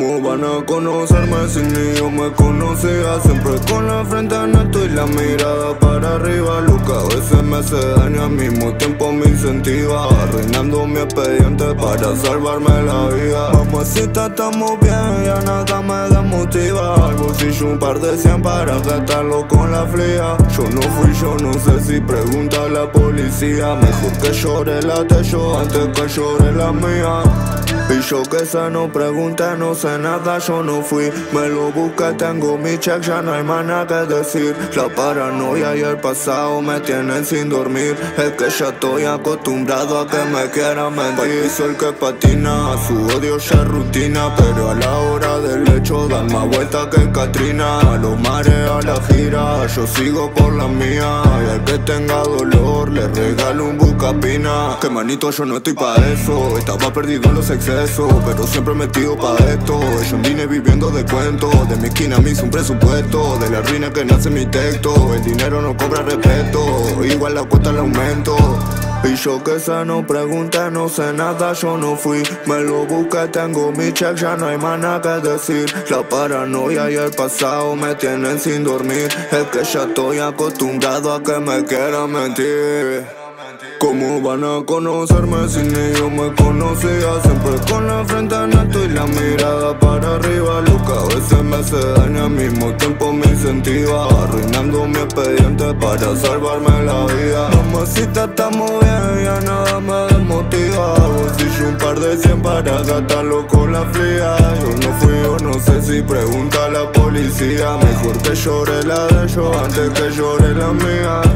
van a conocerme si ni yo me conocía? Siempre con la frente en alto y la mirada para arriba. Lo que a veces me hace daño al mismo tiempo me incentiva. Arruinando mi expediente para salvarme la vida. Mamacita estamos bien, ya nada me desmotiva. Al bolsillo un par de cien para gastarlo con la fría. Yo no fui, yo no sé si pregunta a la policía. Mejor que llore la de yo antes que llore la mía y yo que esa no pregunta, no sé nada, yo no fui. Me lo busqué, tengo mi check, ya no hay más nada que decir. La paranoia y el pasado me tienen sin dormir. Es que ya estoy acostumbrado a que me quieran mentir. Soy el que patina, su odio ya rutina Pero a la hora del hecho dan más vuelta que Katrina. A los mares, a la gira, yo sigo por la mía. Y al que tenga dolor, le regalo un bucapina. Que manito, yo no estoy pa' eso. Estaba perdido en los excesos pero siempre metido pa' esto. Yo vine viviendo de cuentos De mi esquina me hice un presupuesto De la ruina que nace mi texto. El dinero no cobra respeto Igual la cuota la aumento. Y yo que esa no pregunta, no sé nada, yo no fui. Me lo busqué, tengo mi check, ya no hay más nada que decir. La paranoia y el pasado me tienen sin dormir. Es que ya estoy acostumbrado a que me quieran mentir ¿Cómo van a conocerme si ni yo me conocía? Siempre con la frente en alto y la mirada para arriba. Lo a veces me hace daño al mismo tiempo me incentiva. Arruinando mi expediente para salvarme la vida. Mamacita estamos bien, ya nada me desmotiva. Bolsillo un par de cien para gastarlo con la fría. Yo no fui, yo no sé si pregunta a la policía. Mejor que llore la de yo antes que llore la mía